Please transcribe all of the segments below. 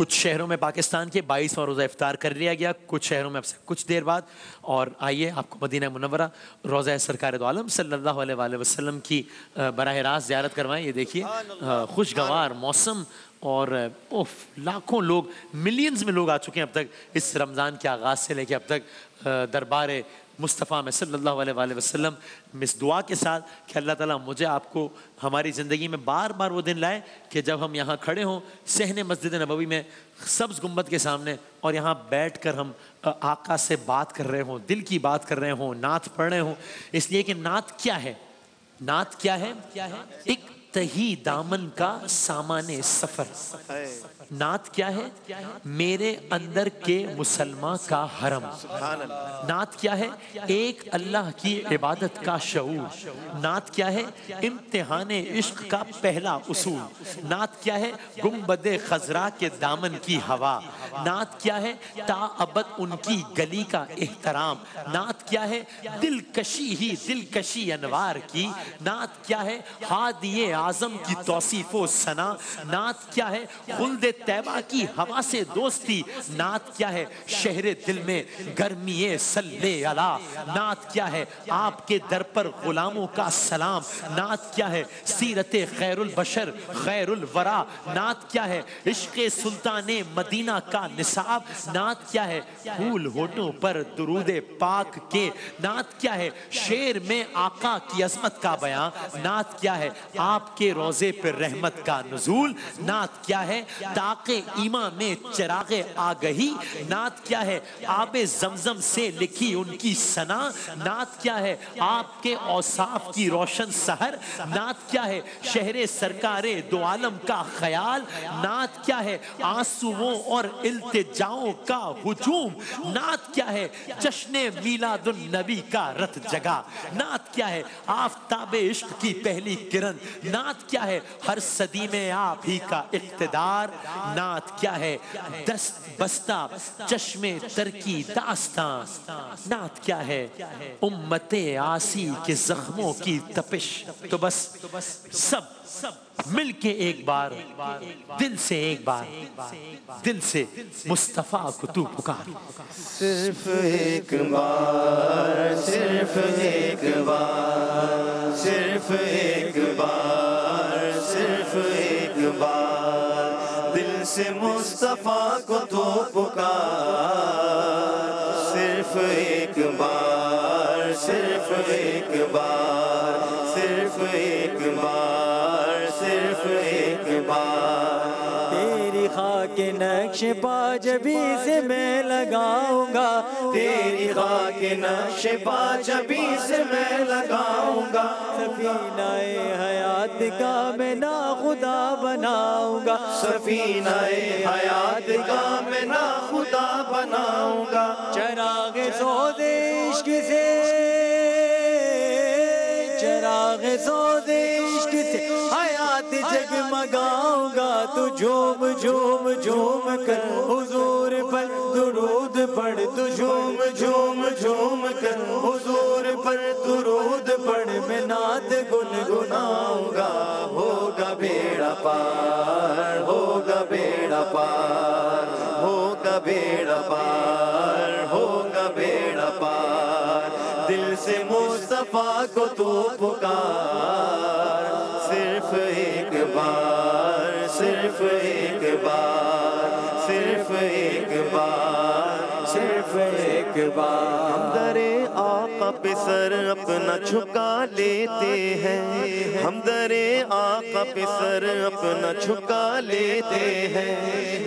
کچھ شہروں میں پاکستان کے بائیس اور روزہ افطار کر لیا گیا۔ کچھ شہروں میں اب سے کچھ دیر بعد۔ اور آئیے آپ کو مدینہ منورہ روزہ سرکار دو عالم صلی اللہ علیہ وآلہ وسلم کی براہ راست زیارت کروائیں۔ یہ دیکھیے خوشگوار موسم اور اوف لاکھوں لوگ ملینز میں لوگ آ چکے ہیں اب تک۔ اس رمضان کے آغاز سے لے کے اب تک دربار مصطفیٰ میں صلی اللہ علیہ وآلہ وسلم اس دعا کے ساتھ کہ اللہ تعالیٰ مجھے آپ کو ہماری زندگی میں بار بار وہ دن لائے کہ جب ہم یہاں کھڑے ہوں سہن مسجد نبوی میں سبز گنبد کے سامنے اور یہاں بیٹھ کر ہم آقا سے بات کر رہے ہوں، دل کی بات کر رہے ہوں، نعت پڑھ رہے ہوں۔ اس لیے کہ نعت کیا ہے؟ نعت کیا ہے؟ ایک تہی دامن کا سامان سفر۔ نعت کیا ہے؟ میرے اندر کے مسلمان کا حرم۔ نعت کیا ہے؟ ایک اللہ کی عبادت کا شعور۔ نعت کیا ہے؟ امتحان عشق کا پہلا اصول۔ نعت کیا ہے؟ گمبد خزرہ کے دامن کی ہوا۔ نعت کیا ہے؟ تا ابد ان کی گلی کا احترام۔ نعت کیا ہے؟ دلکشی ہی دلکشی انوار کی۔ نعت کیا ہے؟ حادی اعظم کی توصیف و سنا نعت کیا ہے؟ خلد تیبہ کی ہوا سے دوستی، نعت کیا ہے شہر دل میں؟ گرمی صلی اللہ۔ نعت کیا ہے؟ آپ کے در پر غلاموں کا سلام۔ نعت کیا ہے؟ سیرت خیر البشر خیر الورا نعت کیا ہے؟ عشق سلطان مدینہ کا نصاب۔ نعت کیا ہے؟ پھول ہوٹوں پر درود پاک کے۔ نعت کیا ہے؟ شیر میں آقا کی عظمت کا بیان۔ نعت کیا ہے؟ آپ کے روزے پر رحمت کا نزول۔ نعت کیا ہے؟ تاقِ ایمان میں چراغ آگہی، نعت کیا ہے؟ آب زمزم سے لکھی ان کی سنا نعت کیا ہے؟ آپ کے اوصاف کی روشن سہر نعت کیا ہے؟ شہر سرکار دو عالم کا خیال، نعت کیا ہے؟ آنسووں اور التجاؤں کا ہجوم، نعت کیا ہے؟ جشن میلاد النبی کا رت جگہ، نعت کیا ہے؟ آفتاب عشق کی پہلی کرن، نعت کیا ہے؟ ہر صدی میں آپ ہی کا اقتدار نعت کیا ہے؟ دست بستہ چشم ترکی، داستان۔ نعت کیا ہے؟ امت آسی کے زخموں کی تپش۔ تو بس سب مل کے ایک بار، دل سے ایک بار، دل سے مصطفیٰ کو تو پکار۔ صرف ایک بار، صرف ایک بار، صرف ایک بار، صرف ایک بار۔ سے مصطفیٰ کو تو پکار۔ صرف ایک بار، صرف ایک بار، صرف ایک بار، صرف ایک بار۔ تیری خاک نقش پا جبی سے میں لگاؤں گا۔ تیری خاک نقش پا جبی سے میں لگاؤں گا۔ سفینہ حیات کا میں نا خدا بناؤں گا۔ سفینہ حیات کا میں نا خدا بناؤں گا۔ چراغ سود عشق سے، چراغ سود جھوم جھوم جھوم کر حضور پر درود پڑھ، تو جھوم جھوم جھوم کر حضور پر درود پڑھ، میں نعت گنگناؤں گا۔ ہوگا بیڑا پار، ہوگا بیڑا پار، ہوگا بیڑا پار، ہوگا بیڑا پار۔ دل سے مصطفیٰ کو تو پکار، صرف ایک بار۔ صرف ایک بار صرف ایک بار صرف ایک بار ہم در آقا پہ سر اپنا چھکا لیتے ہیں۔ ہم در آقا پہ سر اپنا چھکا لیتے ہیں۔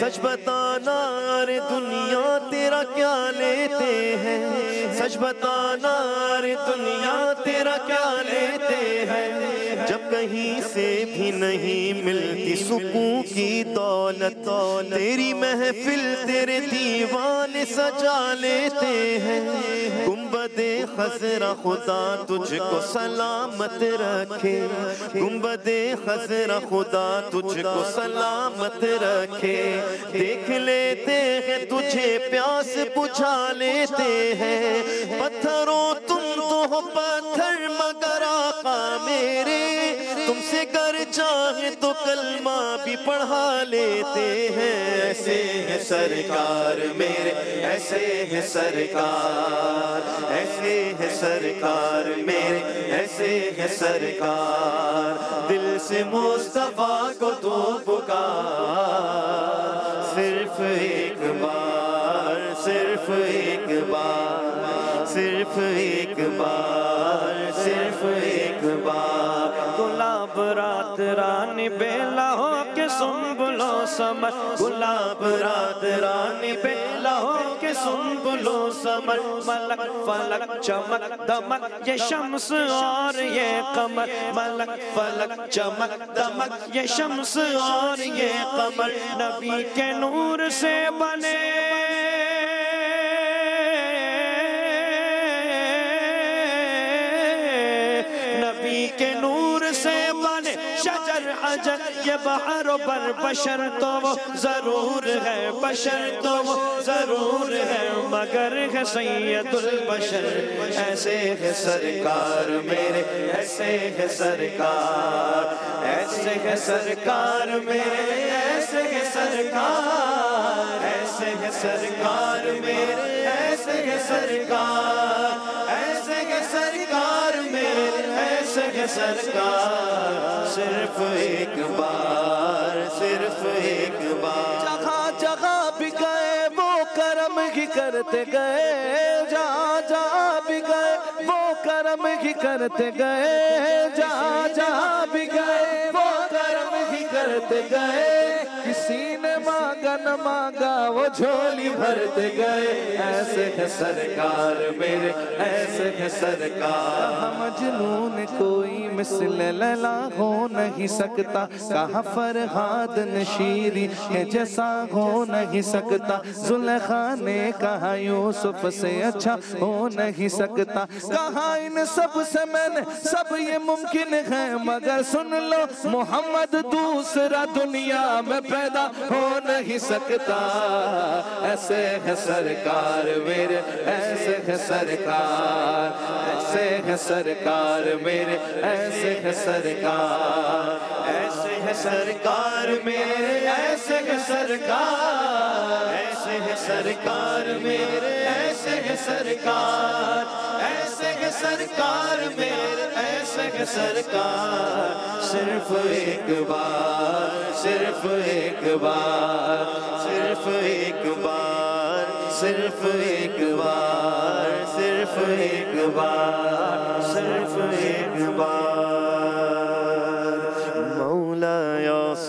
سچ بتانا رے دنیا تیرا کیا لیتے ہیں۔ سچ بتانا رے دنیا تیرا کیا لیتے ہیں۔ جب کہیں سے بھی نہیں ملتی سکون کی دولت، تیری محفل تیرے دیوان سجا لیتے ہیں۔ گنبد خزرہ خدا، تجھ کو سلامت رکھے۔ گنبد خزرہ خدا، تجھ کو سلامت رکھے۔ دیکھ لیتے ہیں تجھے، پیاس بجھا لیتے ہیں۔ پتھروں تم تو ہو پتھر، مگر آقا میرے۔ تم سے کر چاہے تو کلمہ بھی پڑھا لیتے ہیں۔ ایسے ہیں سرکار میرے، ایسے ہیں سرکار ایسے ہے سرکار میرے، ایسے ہے سرکار۔ دل سے مصطفیٰ کو تو پکار۔ صرف ایک بار، صرف ایک بار۔ صرف ایک بار، صرف ایک بار۔ گلاب رات رانی بیلا ہو کے سنبلو سمر۔ گلاب رات رانی بیلا ہو کے سنبلو سمر۔ ملک فلک چمک دمک، یہ شمس اور یہ قمر۔ ملک فلک چمک دمک، یہ شمس اور یہ قمر۔ نبی کے نور سے بنے حجر، یہ بحر و بر بشر تو وہ ضرور ہے، بشر تو وہ ضرور ہے، مگر ہے سید البشر، ایسے ہے سرکار میرے، ایسے ہے سرکار، ایسے ہے سرکار میرے، ایسے ہے سرکار۔ سرکار میرے، ایسے ہے سرکار، ایسے ہے سرکار میرے، ایسے ہے سرکار، صرف ایک بار، صرف ایک بار۔ جگہ جگہ بھی گئے، وہ کرم ہی کرتے گئے۔ جہاں جہاں بھی گئے، وہ کرم ہی کرتے گئے۔ جہاں جہاں بھی گئے، وہ کرم ہی کرتے گئے۔ کسی نے مانگا وہ جھولی بھرتے گئے۔ ایسے ہے سرکار میرے، ایسے ہے سرکار۔ مجنون کوئی مثل لیلا ہو نہیں سکتا۔ کہا فرحاد نشیری کے جیسا ہو نہیں سکتا۔ زلخہ نے کہا یوسف سے اچھا ہو نہیں سکتا۔ کہا ان سب سے میں نے، سب یہ ممکن ہے۔ مگر سن لو، محمد دوسرا دنیا میں پیدا ہو نہیں سکتا۔ ایسے ہے سرکار میرے، ایسے ہے سرکار۔ ایسے ہے سرکار میرے، ایسے ہے سرکار۔ ہے سرکار میرے، ایسے ہے سرکار، ایسے ہے سرکار میرے، ایسے ہے سرکار، ایسے ہے سرکار میرے، ایسے ہے سرکار۔ صرف ایک بار، صرف ایک بار، صرف ایک بار، صرف ایک بار، صرف ایک بار، صرف ایک بار۔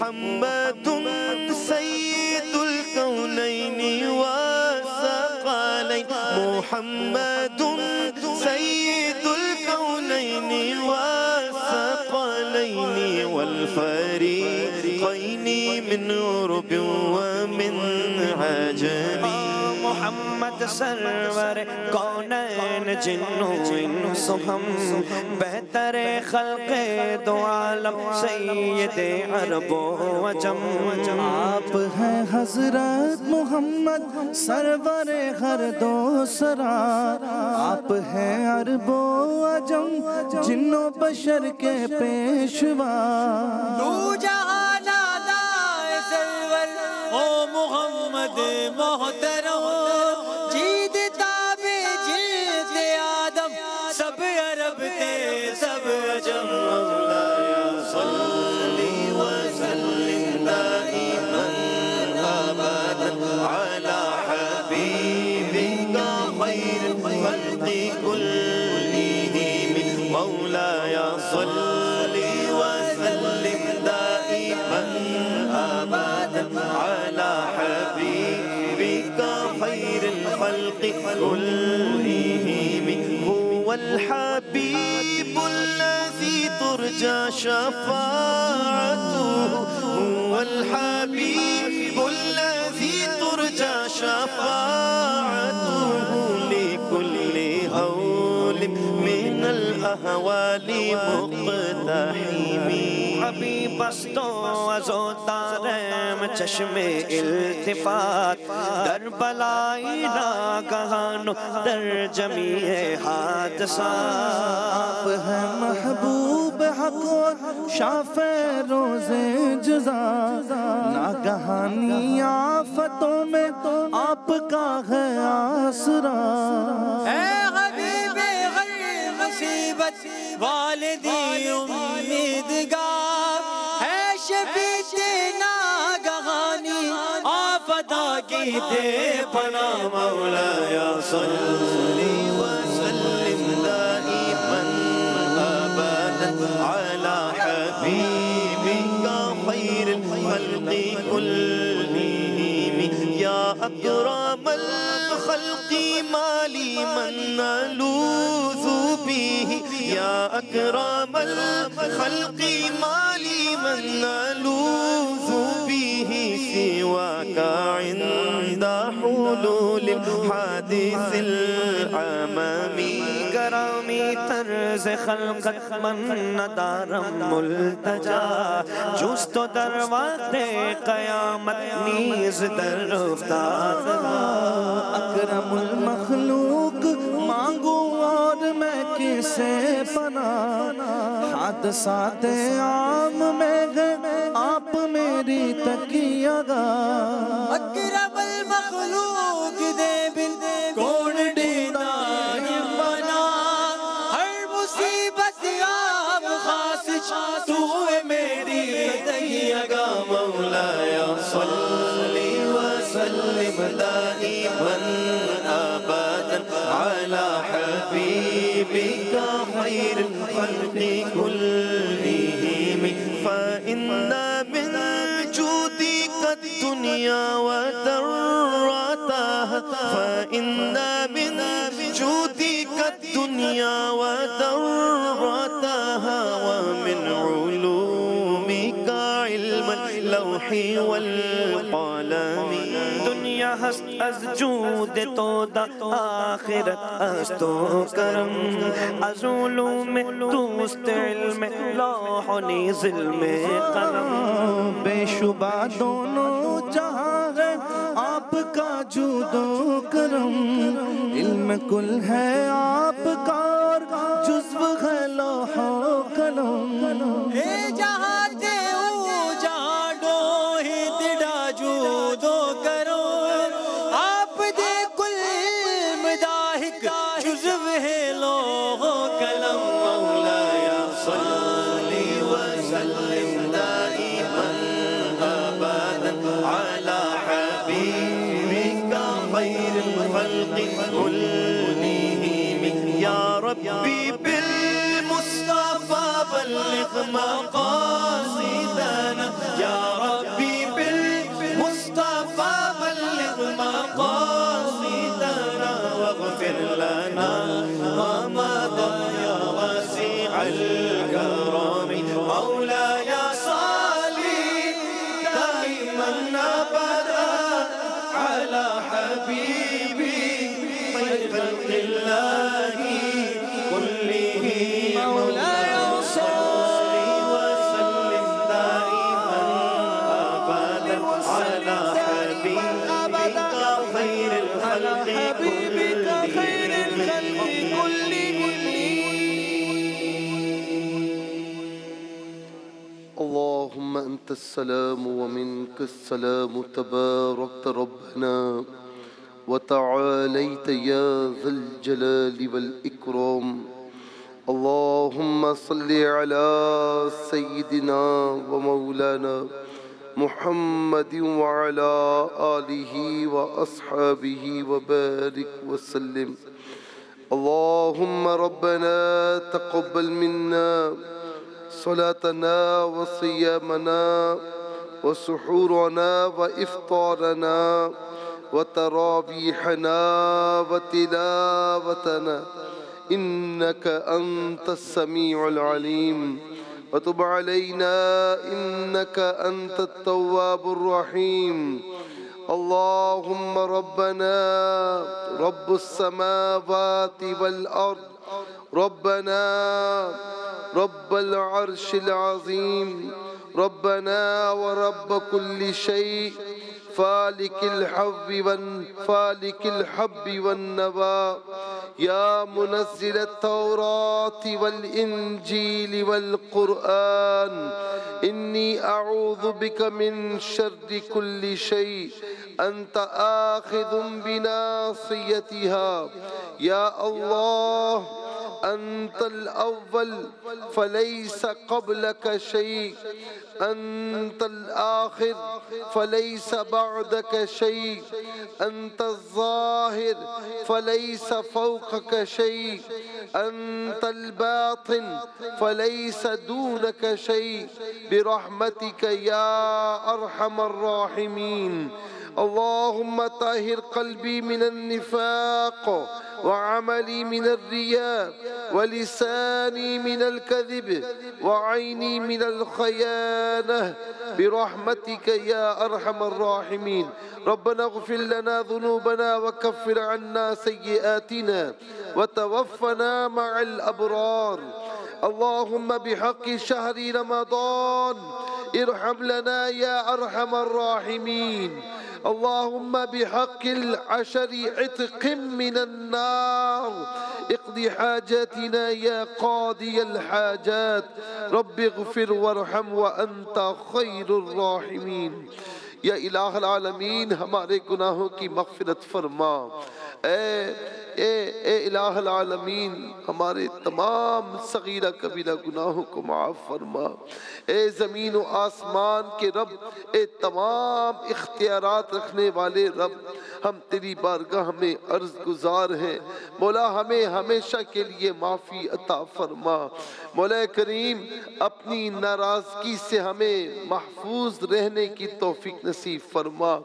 محمد سيد الكونين والثقلين محمد سيد الكونين والثقلين والفريقين من عرب ومن عجم محمد سرور کونین جنو انس ہم بہتر خلق دو عالم سید عرب و عجم۔ آپ ہیں حضرت محمد سرور ہر دو سرا۔ آپ ہیں عرب و عجم جن و بشر کے پیشوا۔ تو جہاں او محمد محترم الخلق كلهم هو الحبيب الذي ترجى شفاعته. هو الحبيب الذي ترجى شفاعته. لكل هول من الأهوال مقتحم حبیب است و عزادارم چشم التفات در بلائی و در جمیع حادثات آپ ہے محبوب حق اور شاف روز جزا۔ ناگہانی آفتوں میں آپ کا ہے آسرا۔ اے حبیب غیر مصیبت والدی امیدگار۔ کی دے پناہ مولاي صل وسلم دائما أبدا على حبيبك خير الخلق كلهم. يا أكرم الخلق ما لي من نلوذ به. يا أكرم الخلق ما لي من نلوذ به سواك عند حلول الحادث العمامي گرامی طرز خلقت من ندارم ملتجا. جست و در وقت قیامت نیز در اکرم المخلوق مانگو اور میں کسے پناہ. حادثات عام میں گئے میری تکیہ گا اکرم المخلوق دے الدنيا وذرتها فإن من جودك الدنيا وذرتها ومن علومك علم اللوح والقلم. دنیا ہست از جود تو دا آخرت از تو کرم. از علوم دوست علم نیز علم قلم. بے شبہ دونوں جود و کرم، علم کل ہے آپ کا اور جزو ہے لوح و قلم۔ اے جہاں تے او جہاں ڈو ہی تڑا جو دو کرو آپ دے کل مداحک جزو ہے لوگ ربي بالمصطفى بلغ مقاصدنا. يا ربي بالمصطفى بلغ مقاصدنا. واغفر لنا ومضى يا واسع الكرم. مولاي صلي دائما ابدا على حبيبي. السلام ومنك السلام تباركت ربنا وتعاليت يا ذا الجلال والإكرام. اللهم صل على سيدنا ومولانا محمد وعلى آله وأصحابه وبارك وسلم. اللهم ربنا تقبل منا صلاتنا وصيامنا وسحورنا وإفطارنا وتراويحنا وتلاوتنا. إنك أنت السميع العليم. وتب علينا. إنك أنت التواب الرحيم. اللهم ربنا رب السماوات والأرض. ربنا رب العرش العظيم ربنا ورب كل شيء فالك الحب فالك الحب والنبا. يا منزل التوراة والإنجيل والقرآن إني أعوذ بك من شر كل شيء. أنت آخذ بناصيتها. يا الله أنت الأول فليس قبلك شيء. أنت الآخر فليس بعدك شيء. أنت الظاهر فليس فوقك شيء. أنت الباطن فليس دونك شيء. برحمتك يا أرحم الراحمين. اللهم طهر قلبي من النفاق. وعملي من الرياء ولساني من الكذب وعيني من الخيانة. برحمتك يا أرحم الراحمين. ربنا اغفر لنا ذنوبنا وكفر عنا سيئاتنا وتوفنا مع الأبرار. اللهم بحق شهر رمضان ارحم لنا يا أرحم الراحمين. اللهم بحق العشر عتق من النار. اقضي حاجاتنا يا قاضي الحاجات. رب اغفر وارحم وأنت خير الراحمين. یا الہ العالمین ہمارے گناہوں کی مغفرت فرما. اے اے اے الہ العالمین، ہمارے تمام صغیرہ کبیرہ گناہوں کو معاف فرما۔ اے زمین و آسمان کے رب، اے تمام اختیارات رکھنے والے رب، ہم تیری بارگاہ میں عرض گزار ہیں۔ مولا، ہمیں ہمیشہ کے لیے معافی عطا فرما۔ مولا کریم، اپنی ناراضگی سے ہمیں محفوظ رہنے کی توفیق نصیب فرما۔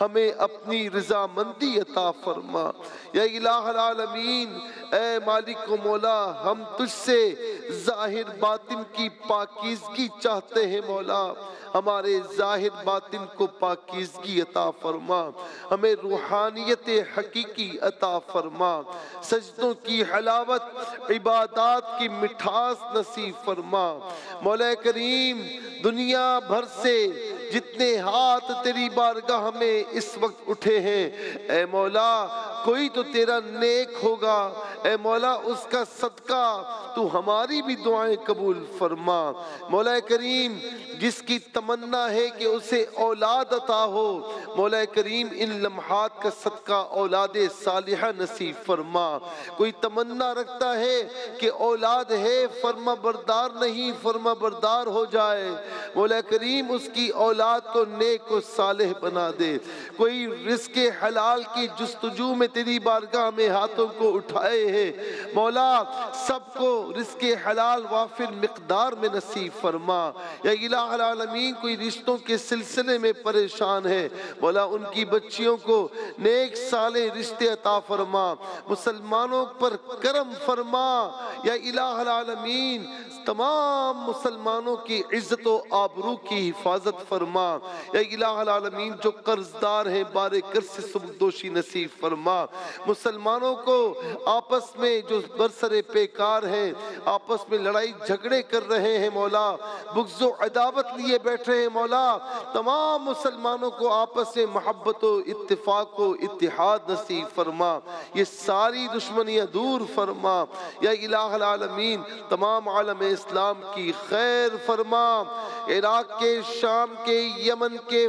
ہمیں اپنی رضامندی عطا فرما۔ یا الہ العالمین، اے مالک و مولا، ہم تجھ سے ظاہر باطن کی پاکیزگی چاہتے ہیں مولا۔ ہمارے ظاہر باطن کو پاکیزگی عطا فرما۔ ہمیں روحانیت حقیقی عطا فرما۔ سجدوں کی حلاوت، عبادات کی مٹھاس نصیب فرما۔ مولا کریم، دنیا بھر سے جتنے ہاتھ تیری بارگاہ میں اس وقت اٹھے ہیں۔ اے مولا کوئی تو تیرا نیک ہوگا۔ اے مولا، اس کا صدقہ تو ہماری بھی دعائیں قبول فرما۔ مولا کریم جس کی تمنا ہے کہ اسے اولاد عطا ہو۔ مولا کریم ان لمحات کا صدقہ اولاد صالحہ نصیب فرما۔ کوئی تمنا رکھتا ہے کہ اولاد ہے، فرما بردار نہیں، فرما بردار ہو جائے۔ مولا کریم اس کی اولاد کو نیک و صالح بنا دے۔ کوئی رزق حلال کی جستجو میں تیری بارگاہ میں ہاتھوں کو اٹھائے ہیں مولا سب کو رزق حلال وافر مقدار میں نصیب فرما۔ یا الہ العالمین کوئی رشتوں کے سلسلے میں پریشان ہے۔ مولا ان کی بچیوں کو نیک سالے رشتے عطا فرما، مسلمانوں پر کرم فرما۔ یا الہ العالمین تمام مسلمانوں کی عزت و آبرو کی حفاظت فرما۔ یا الہ العالمین، جو قرضدار ہیں بارے کر سے سبکدوشی نصیب فرما۔ مسلمانوں کو آپس میں جو برسر پیکار ہیں، آپس میں لڑائی جھگڑے کر رہے ہیں، مولا۔ بغض و عداوت لیے بیٹھے ہیں، مولا۔ تمام مسلمانوں کو آپس میں محبت و اتفاق و اتحاد نصیب فرما۔ یہ ساری دشمنیاں دور فرما۔ یا الہ العالمین، تمام عالم اسلام کی خیر فرما۔ عراق کے، شام کے، یمن کے،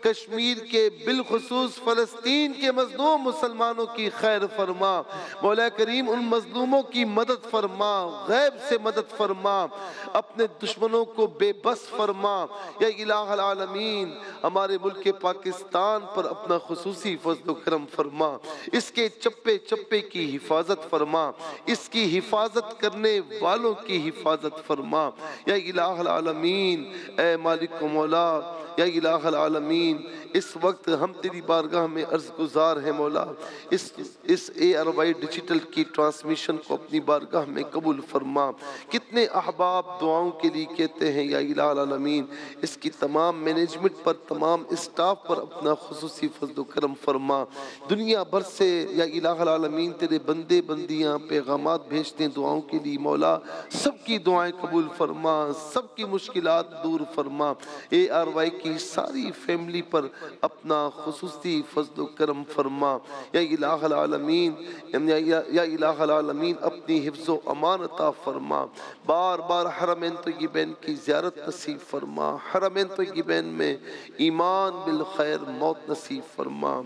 کشمیر کے، بالخصوص فلسطین کے مظلوم مسلمانوں کی خیر فرما۔ مولا کریم ان مظلوموں کی مدد فرما، غیب سے مدد فرما۔ اپنے دشمنوں کو بے بس فرما۔ یا الہ العالمین، ہمارے ملک پاکستان پر اپنا خصوصی فضل و کرم فرما۔ اس کے چپے چپے کی حفاظت فرما۔ اس کی حفاظت کرنے والوں کی حفاظت حفاظت فرما، یا الہ العالمین، اے مالک و مولا، یا الہ العالمین، اس وقت ہم تیری بارگاہ میں عرض گزار ہیں مولا، اس اس اے آر وائی ڈیجیٹل کی ٹرانسمیشن کو اپنی بارگاہ میں قبول فرما۔ کتنے احباب دعاؤں کے لیے کہتے ہیں، یا الہ العالمین، اس کی تمام مینجمنٹ پر، تمام اسٹاف پر اپنا خصوصی فضل و کرم فرما۔ دنیا بھر سے، یا الہ العالمین، تیرے بندے بندیاں، پیغامات بھیجتے ہیں دعاؤں کے لیے مولا، سب کی دعائیں قبول فرما، سب کی مشکلات دور فرما۔ اے آر وائی کی ساری فیملی پر اپنا خصوصی فضل و کرم فرما۔ یا الہ العالمین یعنی یا الہ العالمین اپنی حفظ و امان عطا فرما۔ بار بار حرمین طیبین کی زیارت نصیب فرما۔ حرمین طیبین میں ایمان بالخیر موت نصیب فرما۔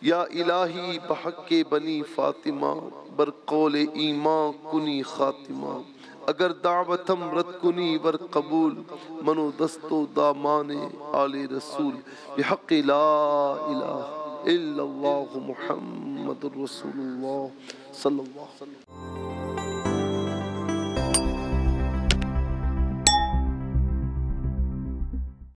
یا الہی بحق بنی فاطمہ برقول ایمان کنی خاتمہ۔ اگر دعوتم رد کنی ور قبول، منو دستو دامان آل رسول. بحق لا الہ الا اللہ محمد رسول اللہ. صلی اللہ علیہ وسلم.